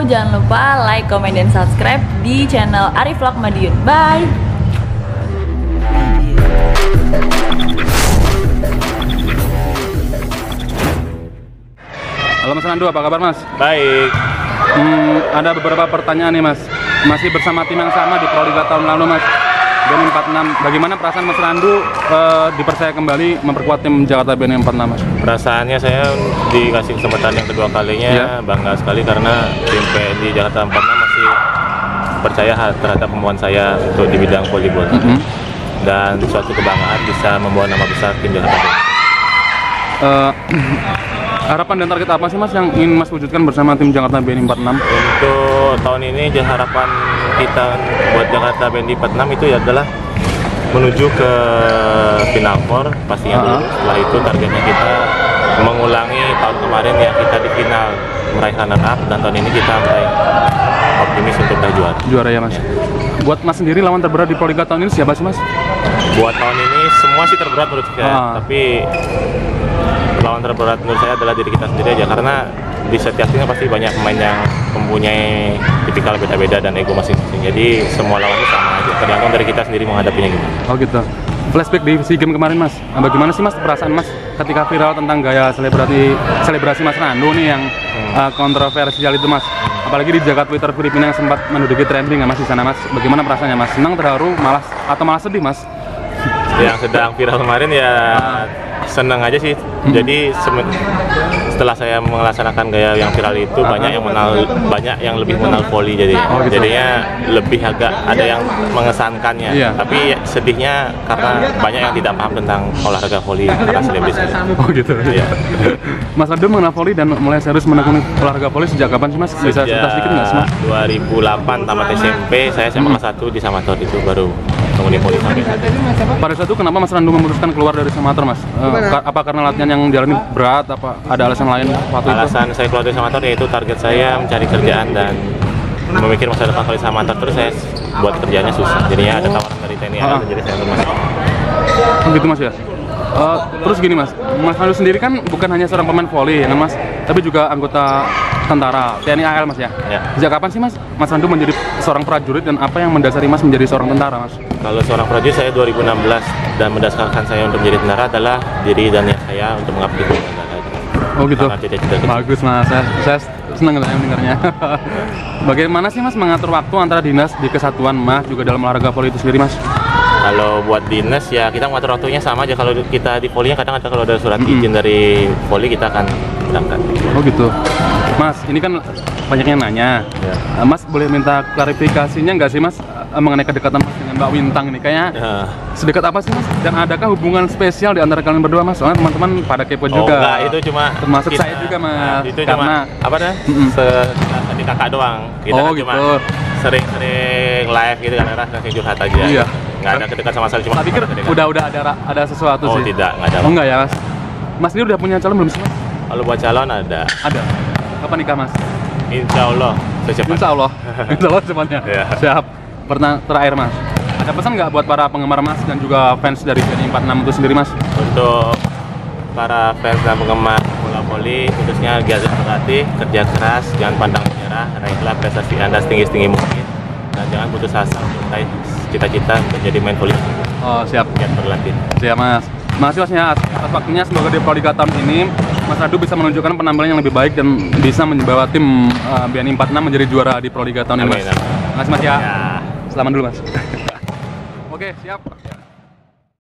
So, jangan lupa like, comment, dan subscribe di channel Arif Vlog Madiun. Bye! Halo Mas Randu, apa kabar Mas? Baik, Hmm, ada beberapa pertanyaan nih Mas. Masih bersama tim yang sama di Proliga tahun lalu Mas. BNI 46. Bagaimana perasaan Mas Randu eh, dipercaya kembali memperkuat tim Jakarta BNI 46 Mas? perasaannya saya dikasih kesempatan yang kedua kalinya Iya. bangga sekali karena tim PNI Jakarta 46 masih percaya ha- terhadap kemampuan saya untuk di bidang volleyball Mhm. dan suatu kebanggaan bisa membawa nama besar tim Jakarta. Eh, harapan dan target apa sih Mas yang ingin Mas wujudkan bersama tim Jakarta BNI 46? Untuk tahun ini harapan kita buat Jakarta BNI 46 itu adalah menuju ke final four pastinya dulu. Ah. Setelah itu targetnya kita mengulangi tahun kemarin yang kita di final meraih runner up dan tahun ini kita meraih optimis untuk meraih juara. Juara ya Mas. Buat Mas sendiri lawan terberat di Proliga tahun ini siapa sih Mas? Buat tahun ini semua sih terberat menurut saya, Ah. tapi lawan terberat menurut saya adalah diri kita sendiri aja karena di setiap tim pasti banyak pemain yang mempunyai tipikal beda-beda dan ego masing-masing. Jadi semua lawannya sama aja, tergantung dari kita sendiri menghadapinya gimana. Oh gitu. Flashback di SEA Games kemarin Mas. Bagaimana sih Mas perasaan Mas ketika viral tentang gaya selebrasi selebrasi Mas Randu nih yang uh, kontroversial itu Mas. Apalagi di jagat Twitter Filipina yang sempat menduduki trending ya Mas di sana Mas. Bagaimana perasaannya Mas? Senang, terharu, malas atau malah sedih Mas? Yang sedang viral kemarin ya seneng aja sih. Jadi semen- setelah saya melaksanakan gaya yang viral itu Ah. banyak yang mengenal banyak yang lebih mengenal volley jadi Oh, gitu. jadinya lebih agak ada yang mengesankannya. Iya. Tapi sedihnya karena banyak yang tidak paham tentang olahraga volley karena selebriti. Oh gitu. Iya. Mas Randu mengenal volley dan mulai serius menekuni olahraga volley sejak kapan sih Mas? Bisa cerita sedikit nggak sih Mas? 2008 tamat SMP, saya SMA kelas 1 di Samator itu baru sampai saat ini. Pada saat itu kenapa Mas Randu memutuskan keluar dari Samator Mas? Eh, ka- apa karena latihan yang dialami berat? Apa ada alasan lain waktu itu? Alasan saya keluar dari Samator yaitu target saya mencari kerjaan dan memikir masa depan kalau di Samator terus saya buat kerjanya susah. Jadinya ada tawaran dari TNI Ah. AL, jadi saya masuk. Oh, gitu mas ya. Eh, terus gini mas, Mas Randu sendiri kan bukan hanya seorang pemain volley ya kan mas, tapi juga anggota tentara TNI AL mas ya. Ya. Sejak kapan sih mas, Mas Randu menjadi seorang prajurit dan apa yang mendasari mas menjadi seorang tentara mas? Kalau seorang prajurit saya 2016 dan mendasarkan saya untuk menjadi tentara adalah diri dan niat saya untuk mengabdi kepada negara. Oh gitu. Bagus mas, saya, saya senang saya mendengarnya. Bagaimana sih mas mengatur waktu antara dinas di kesatuan mas juga dalam olahraga volley itu sendiri mas? Kalau buat dinas ya kita mengatur waktunya sama aja. Kalau kita di volley kadang ada kalau ada surat Mm-mm. izin dari volley kita akan berangkat. Oh gitu. Mas, ini kan banyak yang nanya. Ya. Eh, Mas boleh minta klarifikasinya nggak sih mas eh, mengenai kedekatan mas dengan Mbak Wintang ini? Kayaknya Ya. sedekat apa sih mas? Dan adakah hubungan spesial di antara kalian berdua mas? Soalnya teman-teman pada kepo Oh juga. enggak, itu cuma Termasuk saya juga, Mas. Nah, itu Karena- cuma apa dah? Mm-mm. Se- Di kakak doang. Kita Oh, kan cuma gitu. sering-sering live gitu kan kasih curhat aja. Iya. Nggak ada kedekatan sama sekali cuma kedekatan. udah udah ada ada sesuatu Oh sih. tidak, nggak ada. Oh enggak ya mas? Mas ini udah punya calon belum sih mas? Kalau buat calon ada. Ada. Kapan nikah mas? Insya Allah secepatnya. Insya Allah. Insya Allah secepatnya. Iya. Siap. Pertanyaan terakhir mas. Ada pesan nggak buat para penggemar mas dan juga fans dari BNI 46 itu sendiri mas? Untuk para fans dan penggemar bola voli khususnya giat berlatih, kerja keras, jangan pandang menyerah, raihlah prestasi Anda setinggi-tinggi mungkin dan jangan putus asa untuk cita-cita menjadi main voli Oh siap. giat berlatih. Siap mas. Makasih masnya atas waktunya semoga di Proliga tahun ini Mas Radu bisa menunjukkan penampilan yang lebih baik dan bisa membawa tim uh, BNI 46 menjadi juara di Proliga tahun ini mas. amin. Makasih mas ya. Ya. Selamat dulu mas. Oke siap.